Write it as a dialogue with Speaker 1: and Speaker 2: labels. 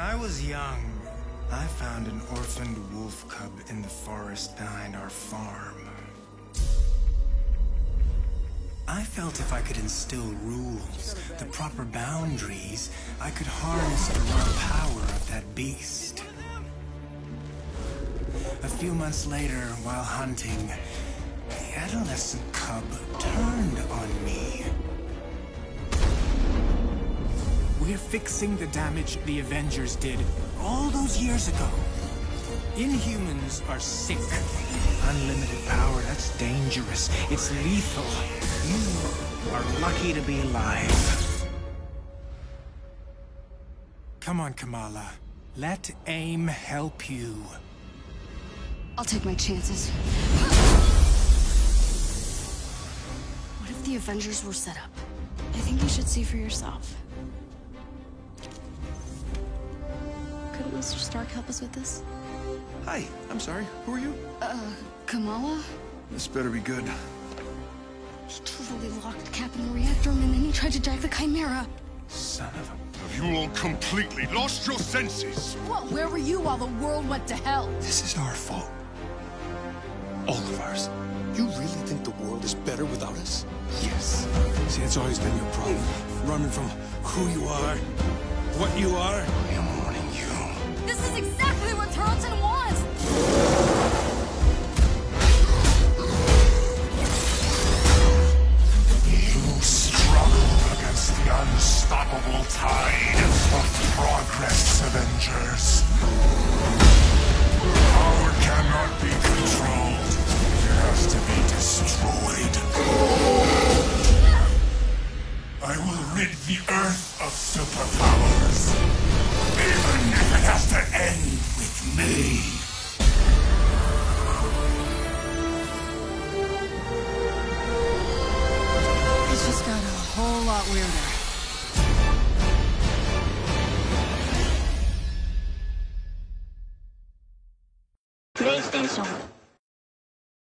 Speaker 1: I was young, I found an orphaned wolf cub in the forest behind our farm. I felt if I could instill rules, the proper boundaries, I could harness the raw power of that beast. A few months later, while hunting, the adolescent cub turned fixing the damage the Avengers did all those years ago. Inhumans are sick. Unlimited power, that's dangerous. It's lethal. You are lucky to be alive. Come on, Kamala. Let AIM help you.
Speaker 2: I'll take my chances. What if the Avengers were set up? I think you should see for yourself. Mr. Stark help us with this?
Speaker 3: Hi, I'm sorry. Who are you?
Speaker 2: Uh, Kamala?
Speaker 3: This better be good.
Speaker 2: He totally locked Cap in the reactor room and then he tried to jack the Chimera.
Speaker 1: Son of a...
Speaker 4: Have you all completely lost your senses?
Speaker 5: What? Where were you while the world went to hell?
Speaker 3: This is our fault. All of ours. You really think the world is better without us?
Speaker 1: Yes.
Speaker 3: See, it's always been your problem. Running from who you are, what you are.
Speaker 5: Exactly what Tarleton wants!
Speaker 4: You struggle against the unstoppable tide of progress, Avengers. Power cannot be controlled. It has to be destroyed. I will rid the Earth of superpowers. Even if it has to end with me.
Speaker 5: It's just got a whole lot weirder.
Speaker 6: PlayStation